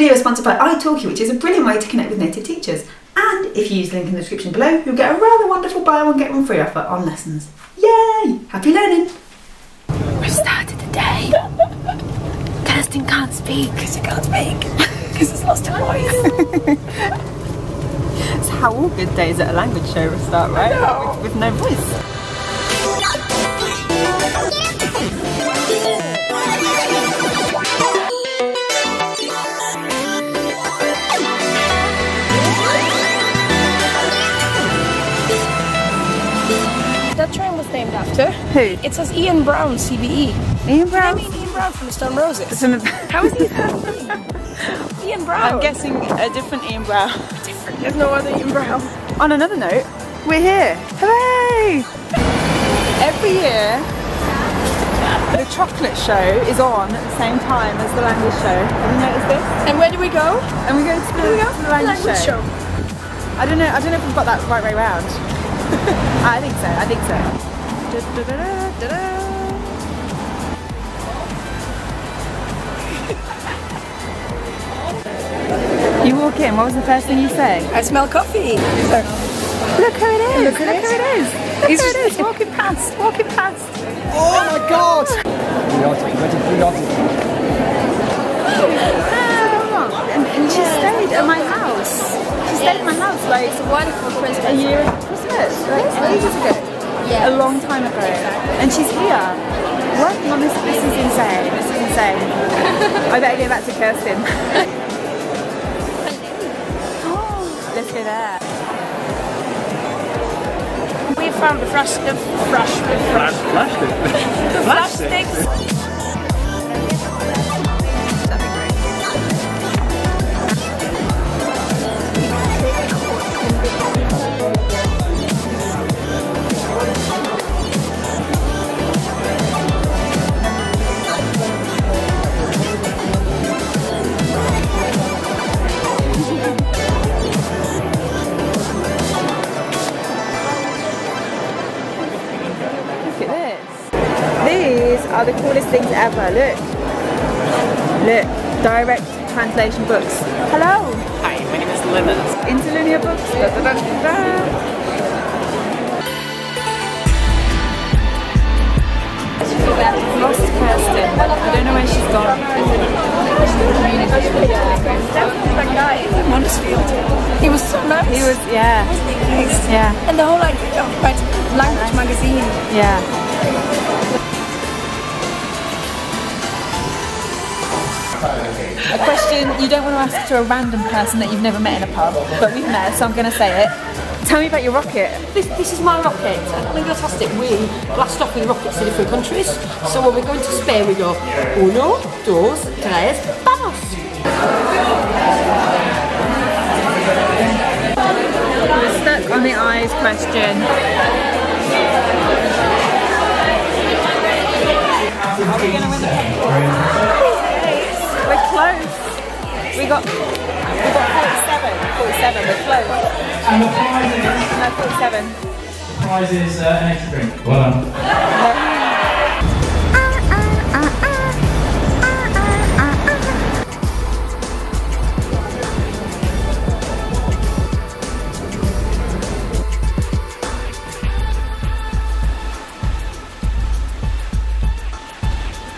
video is sponsored by italki, which is a brilliant way to connect with native teachers. And if you use the link in the description below, you'll get a rather wonderful buy one get one free offer on lessons. Yay! Happy learning! We've started the day. Kirsten can't speak. because Kirsten can't speak. Because it's lost her voice. That's how all good days at a language show start, right? With, with no voice. After. Who? It says Ian Brown, CBE. Ian Brown? I mean Ian Brown from the Stone Roses. Some- How is he Ian Brown. I'm guessing a different Ian Brown. different. There's no other Ian Brown. On another note, we're here. Hooray! Every year, the chocolate show is on at the same time as the language show. Have you noticed this? And where do we go? And we go to the, we go? to the language, show. I don't know. I don't know if we've got that right way round. I think so. I think so. You walk in. What was the first thing you say? I smell coffee. Look who it is! Look, who it is! Look He's who it just- is! Walking past! Walking past! Oh my god! And, and she stayed at my house. She stayed at my house like It's a wonderful Christmas. a year Christmas, like ages ago. Yeah. A long time ago. And she's here. Working on this this is insane. This is insane. I better get back to Kirsten. Let's go there. We found the flash, the flash, the flash, the flash are the coolest things ever. Look. Look. Direct translation books. Hello. Hi, my name is Lemons. Interlinear books. Da, da, da, da, da. Lost Kirsten. I don't know where she's gone. That guy in He was so nice. He was, yeah, yeah, And the whole like, oh, right, language magazine. yeah. A question you don't want to ask to a random person that you've never met in a pub, but we've met, so I'm going to say it. Tell me about your rocket. This, this is my rocket. I think fantastic. We blast off with rockets to different countries. So when we're going to Spain, we go uno, dos, tres, vamos. Stuck on the eyes question. Are we going to win the got we got 47. 47. We're close. And the prize is, No, 47. the prize is uh, an extra drink. Well done.